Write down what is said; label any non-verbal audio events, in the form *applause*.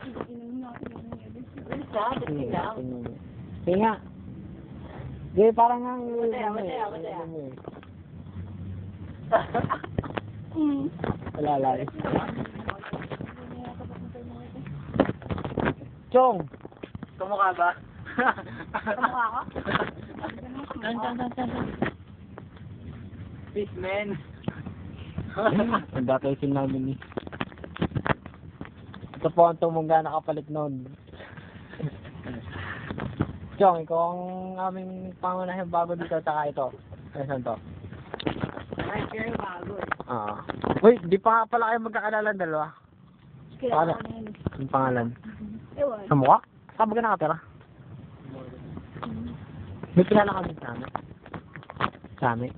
Sige, tingnan mo. Sige nga. Sige, parang nga. Mataya, mataya, mataya. *laughs* Wala, wala. Chong! Kumukha ba? Kamukha ko? Tan, tan, tan, tan, tan. Peace, man. Ang dati yung namin ni. Ito po ang tumungga nakapalit noon. Chong, ikaw ang aming pangunahing bago dito saka ito. Ano saan to? Ay, kaya yung bago eh. Ah. Uy, di pa pala kayo magkakilala ng dalawa. Ano? na yun. Ang pangalan? Ewan. Sa mukha? Saan ba ka nakatira? May kilala kami sa amin. Sa amin.